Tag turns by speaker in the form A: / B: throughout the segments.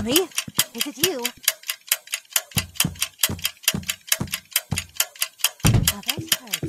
A: Tommy, is it you? I heard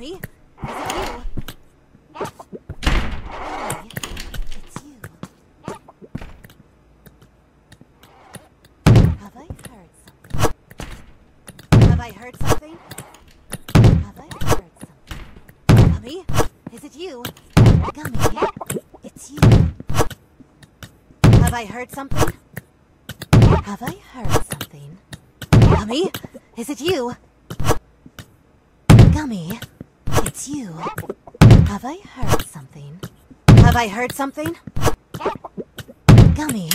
A: Gummy, is it you? Gummy, it's you. Have I heard something? Have I heard something? Have I heard something? Gummy, is it you? Gummy, it's you. Have I heard something? Have I heard something? Gummy, is it you? Gummy, it's you. Have I heard something? Have I heard something? Gummy,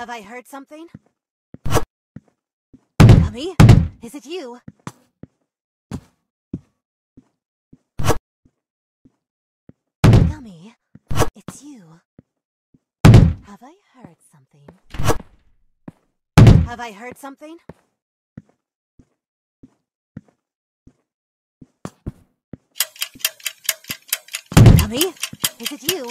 A: Have I heard something? Gummy, is it you? Gummy, it's you. Have I heard something? Have I heard something? Gummy, is it you?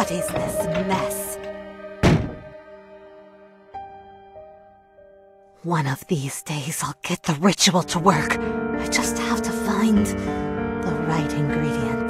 A: What is this mess? One of these days I'll get the ritual to work. I just have to find the right ingredients.